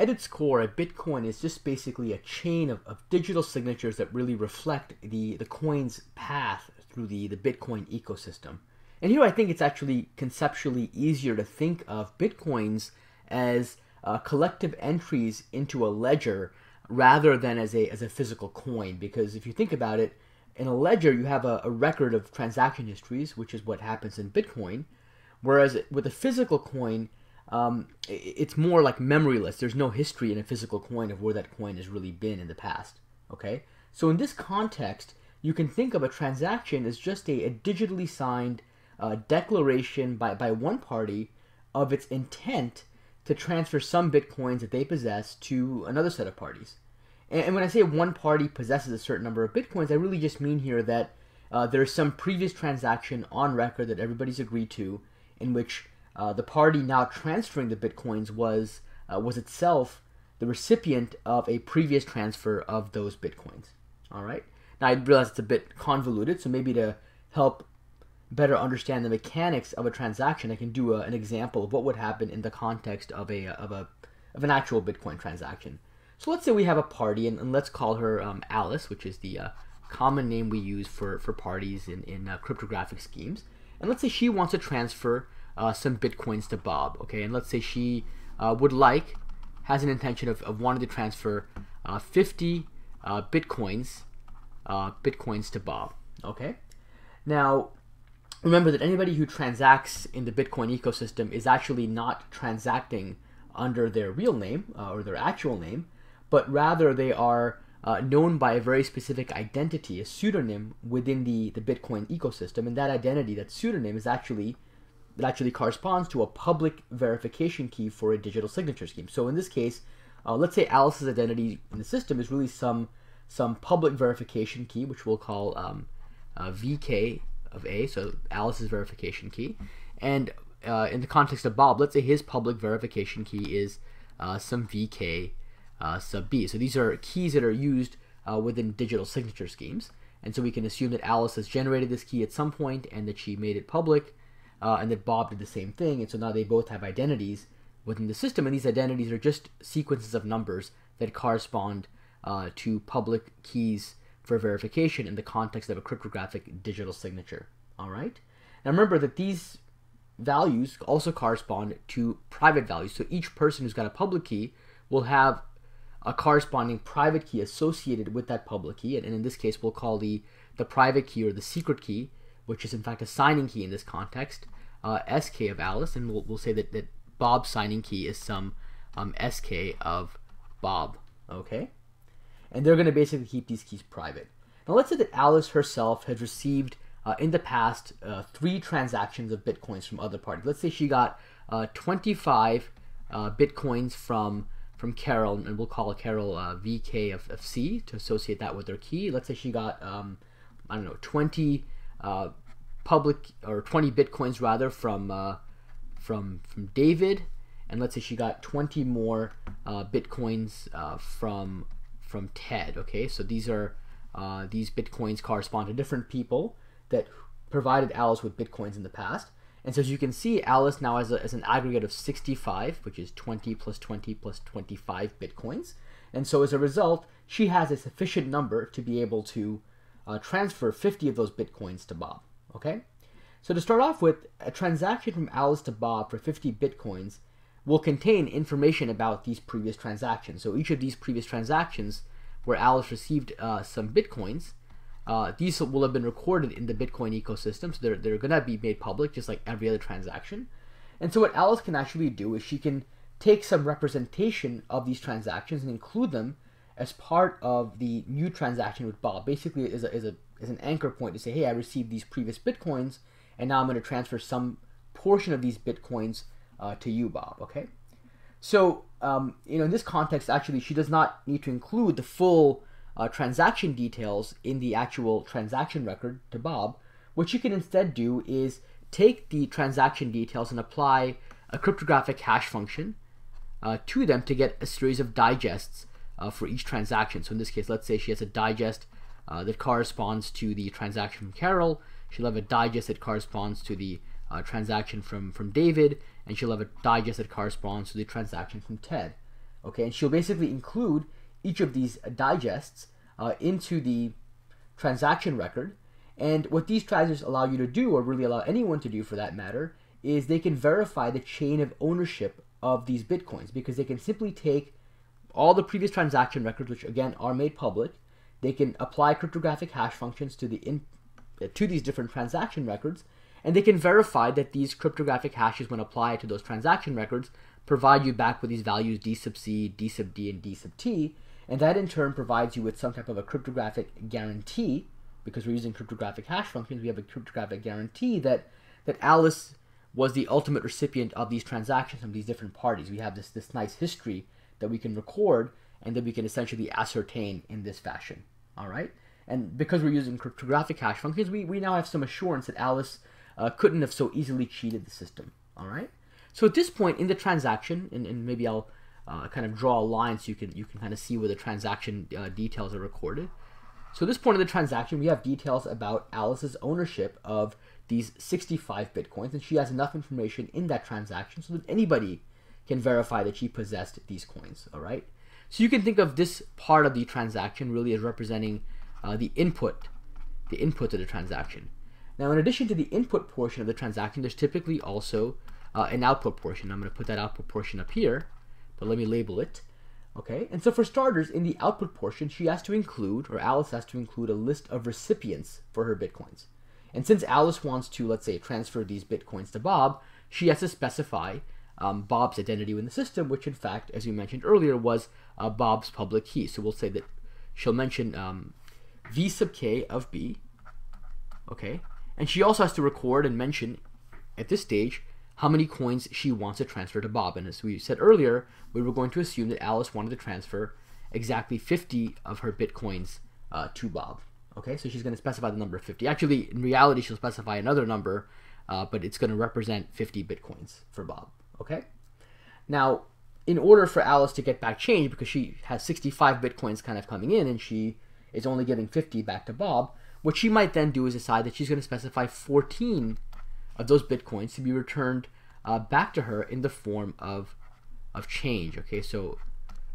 at its core, a Bitcoin is just basically a chain of, of digital signatures that really reflect the, the coin's path through the, the Bitcoin ecosystem. And here I think it's actually conceptually easier to think of Bitcoins as uh, collective entries into a ledger rather than as a, as a physical coin. Because if you think about it, in a ledger, you have a, a record of transaction histories, which is what happens in Bitcoin. Whereas with a physical coin, um, it's more like memoryless. There's no history in a physical coin of where that coin has really been in the past. Okay, so in this context, you can think of a transaction as just a, a digitally signed uh, declaration by, by one party of its intent to transfer some bitcoins that they possess to another set of parties. And, and when I say one party possesses a certain number of bitcoins, I really just mean here that uh, there's some previous transaction on record that everybody's agreed to in which uh, the party now transferring the bitcoins was uh, was itself the recipient of a previous transfer of those bitcoins. All right. Now I realize it's a bit convoluted, so maybe to help better understand the mechanics of a transaction, I can do a, an example of what would happen in the context of a of a of an actual Bitcoin transaction. So let's say we have a party, and, and let's call her um, Alice, which is the uh, common name we use for for parties in in uh, cryptographic schemes. And let's say she wants to transfer uh, some bitcoins to Bob. Okay, and let's say she uh, would like, has an intention of, of wanting to transfer uh, 50 uh, bitcoins, uh, bitcoins to Bob. Okay, now remember that anybody who transacts in the Bitcoin ecosystem is actually not transacting under their real name uh, or their actual name, but rather they are uh, known by a very specific identity, a pseudonym within the, the Bitcoin ecosystem. And that identity, that pseudonym, is actually that actually corresponds to a public verification key for a digital signature scheme. So in this case, uh, let's say Alice's identity in the system is really some some public verification key, which we'll call um, uh, VK of A, so Alice's verification key. And uh, in the context of Bob, let's say his public verification key is uh, some VK uh, sub B. So these are keys that are used uh, within digital signature schemes. And so we can assume that Alice has generated this key at some point and that she made it public uh, and that Bob did the same thing, and so now they both have identities within the system, and these identities are just sequences of numbers that correspond uh, to public keys for verification in the context of a cryptographic digital signature. All right. Now remember that these values also correspond to private values. So each person who's got a public key will have a corresponding private key associated with that public key, and in this case, we'll call the the private key or the secret key which is in fact a signing key in this context, uh, SK of Alice, and we'll, we'll say that, that Bob's signing key is some um, SK of Bob, okay? And they're going to basically keep these keys private. Now let's say that Alice herself has received uh, in the past uh, three transactions of bitcoins from other parties. Let's say she got uh, 25 uh, bitcoins from from Carol, and we'll call Carol uh, VK of, of C to associate that with her key. Let's say she got um, I don't know 20 uh, public or 20 bitcoins rather from uh, from from David, and let's say she got 20 more uh, bitcoins uh, from from Ted. Okay, so these are uh, these bitcoins correspond to different people that provided Alice with bitcoins in the past. And so as you can see, Alice now has, a, has an aggregate of 65, which is 20 plus 20 plus 25 bitcoins. And so as a result, she has a sufficient number to be able to uh, transfer 50 of those bitcoins to Bob. Okay? So to start off with, a transaction from Alice to Bob for 50 bitcoins will contain information about these previous transactions. So each of these previous transactions where Alice received uh, some bitcoins, uh, these will have been recorded in the Bitcoin ecosystem. So they're, they're going to be made public just like every other transaction. And so what Alice can actually do is she can take some representation of these transactions and include them as part of the new transaction with Bob. Basically, is a, is a is an anchor point to say, hey, I received these previous bitcoins, and now I'm going to transfer some portion of these bitcoins uh, to you, Bob. Okay. So, um, you know, in this context, actually, she does not need to include the full uh, transaction details in the actual transaction record to Bob. What she can instead do is take the transaction details and apply a cryptographic hash function uh, to them to get a series of digests uh, for each transaction. So in this case, let's say she has a digest uh, that corresponds to the transaction from Carol. She'll have a digest that corresponds to the uh, transaction from, from David, and she'll have a digest that corresponds to the transaction from Ted. Okay, and she'll basically include each of these digests uh, into the transaction record. And what these triggers allow you to do, or really allow anyone to do for that matter, is they can verify the chain of ownership of these bitcoins because they can simply take all the previous transaction records, which again are made public. They can apply cryptographic hash functions to the in, uh, to these different transaction records, and they can verify that these cryptographic hashes, when applied to those transaction records, provide you back with these values d sub c, d sub d, and d sub t, and that in turn provides you with some type of a cryptographic guarantee, because we're using cryptographic hash functions, we have a cryptographic guarantee that that Alice was the ultimate recipient of these transactions from these different parties. We have this this nice history that we can record and that we can essentially ascertain in this fashion. All right. And because we're using cryptographic hash functions, we, we now have some assurance that Alice uh, couldn't have so easily cheated the system. All right. So at this point in the transaction, and, and maybe I'll uh, kind of draw a line so you can you can kind of see where the transaction uh, details are recorded. So at this point in the transaction, we have details about Alice's ownership of these 65 bitcoins, and she has enough information in that transaction so that anybody can verify that she possessed these coins. All right. So you can think of this part of the transaction really as representing uh, the input, the input to the transaction. Now, in addition to the input portion of the transaction, there's typically also uh, an output portion. I'm going to put that output portion up here, but let me label it. Okay, and so for starters, in the output portion, she has to include, or Alice has to include, a list of recipients for her bitcoins. And since Alice wants to, let's say, transfer these bitcoins to Bob, she has to specify um, Bob's identity in the system, which in fact, as we mentioned earlier, was uh, Bob's public key. So we'll say that she'll mention um, v sub k of b, okay? And she also has to record and mention at this stage how many coins she wants to transfer to Bob. And as we said earlier, we were going to assume that Alice wanted to transfer exactly 50 of her bitcoins uh, to Bob. Okay, so she's going to specify the number 50. Actually, in reality, she'll specify another number, uh, but it's going to represent 50 bitcoins for Bob. Okay? Now, in order for Alice to get back change, because she has 65 bitcoins kind of coming in and she is only giving 50 back to Bob, what she might then do is decide that she's going to specify 14 of those bitcoins to be returned uh, back to her in the form of, of change. Okay, so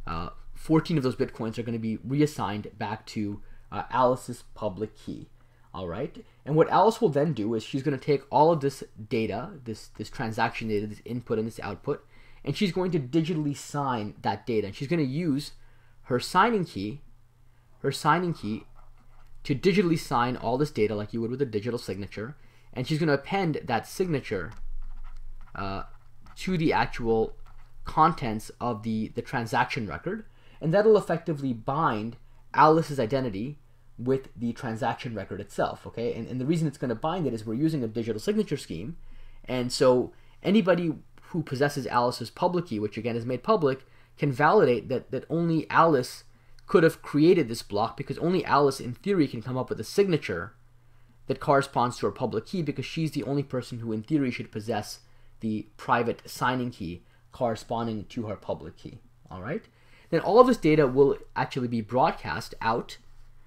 uh, 14 of those bitcoins are going to be reassigned back to uh, Alice's public key. All right. And what Alice will then do is she's going to take all of this data, this this transaction data, this input and this output, and she's going to digitally sign that data. And she's going to use her signing key, her signing key, to digitally sign all this data like you would with a digital signature. And she's going to append that signature uh, to the actual contents of the, the transaction record. And that'll effectively bind Alice's identity with the transaction record itself, okay? And, and the reason it's going to bind it is we're using a digital signature scheme. And so anybody who possesses Alice's public key, which again is made public, can validate that, that only Alice could have created this block because only Alice, in theory, can come up with a signature that corresponds to her public key because she's the only person who, in theory, should possess the private signing key corresponding to her public key. All right? Then all of this data will actually be broadcast out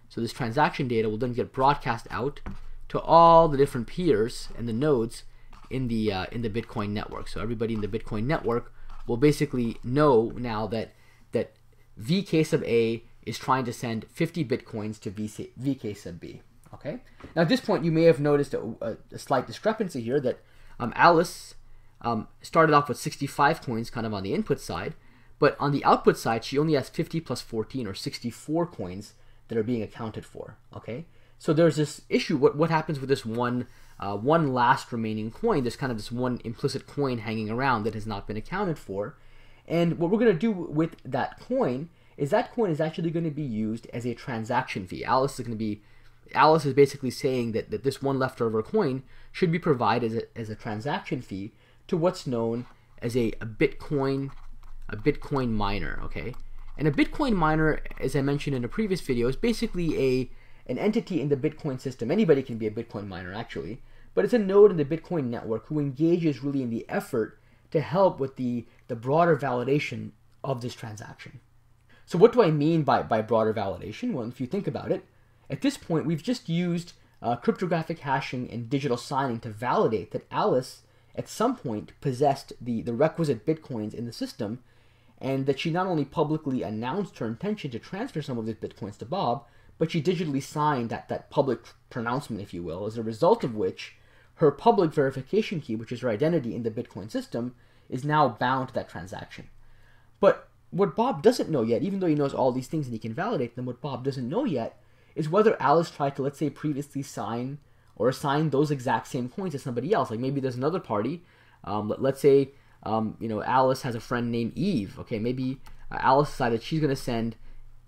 so this transaction data will then get broadcast out to all the different peers and the nodes in the uh, in the Bitcoin network. So everybody in the Bitcoin network will basically know now that that VK sub A is trying to send 50 bitcoins to VC, VK sub B. Okay. Now at this point, you may have noticed a, a, a slight discrepancy here that um, Alice um, started off with 65 coins, kind of on the input side, but on the output side, she only has 50 plus 14 or 64 coins that are being accounted for. Okay, so there's this issue. What what happens with this one uh, one last remaining coin? There's kind of this one implicit coin hanging around that has not been accounted for. And what we're going to do with that coin is that coin is actually going to be used as a transaction fee. Alice is going to be Alice is basically saying that, that this one leftover coin should be provided as a, as a transaction fee to what's known as a, a Bitcoin a Bitcoin miner. Okay, and a Bitcoin miner, as I mentioned in a previous video, is basically a an entity in the Bitcoin system. Anybody can be a Bitcoin miner, actually, but it's a node in the Bitcoin network who engages really in the effort to help with the, the broader validation of this transaction. So what do I mean by, by broader validation? Well, if you think about it, at this point, we've just used uh, cryptographic hashing and digital signing to validate that Alice, at some point, possessed the, the requisite bitcoins in the system and that she not only publicly announced her intention to transfer some of these bitcoins to Bob, but she digitally signed that, that public pronouncement, if you will, as a result of which her public verification key, which is her identity in the Bitcoin system, is now bound to that transaction. But what Bob doesn't know yet, even though he knows all these things and he can validate them, what Bob doesn't know yet is whether Alice tried to, let's say, previously sign or assign those exact same coins to somebody else. Like maybe there's another party. Um, let, us say, um, you know, Alice has a friend named Eve. Okay, maybe uh, Alice decided she's going to send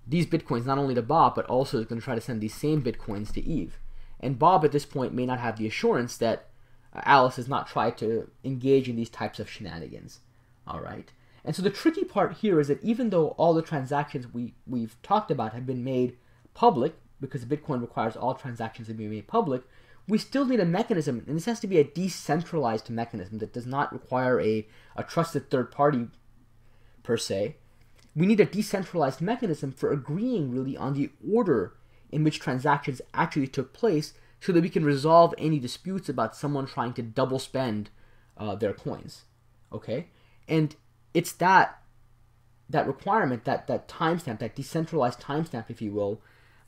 these bitcoins not only to Bob, but also is going to try to send these same bitcoins to Eve. And Bob at this point may not have the assurance that uh, Alice has not tried to engage in these types of shenanigans. All right. And so the tricky part here is that even though all the transactions we, we've talked about have been made public, because Bitcoin requires all transactions to be made public, we still need a mechanism, and this has to be a decentralized mechanism that does not require a, a trusted third party per se. We need a decentralized mechanism for agreeing really on the order in which transactions actually took place so that we can resolve any disputes about someone trying to double spend uh, their coins. Okay? And it's that that requirement, that that timestamp, that decentralized timestamp, if you will,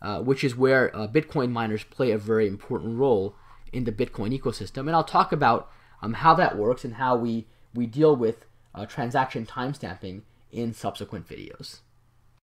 uh, which is where uh, Bitcoin miners play a very important role in the Bitcoin ecosystem. And I'll talk about um, how that works and how we we deal with uh, transaction timestamping in subsequent videos.